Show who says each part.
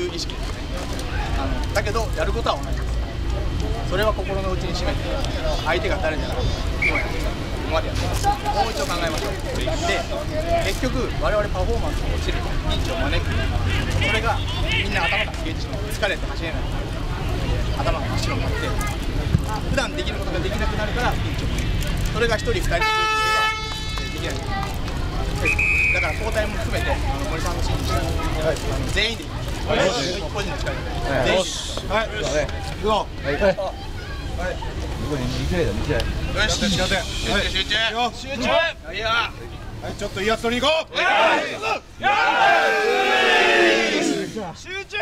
Speaker 1: いう意識ですねあのだけどやることは同じですそれは心の内に秘めて相手が誰であろう今やってここまでやってますもう一度考えましょうで結局我々パフォーマンスが落ちるピンチを招くそれがみんな頭が消えてしまう疲れて走れない頭が真っ白になって普段できることができなくなるからピンチを招くそれが1人2人続いていけばできないだから交代も含めてあの森さんの指示に、全員でいきましょう、はい、個人の力で、はい、行くぞはい、はい、2試合だ2試合よし集中集中集中はい。やはい。ちょっとい。い。やつ取りに行こう。よし集中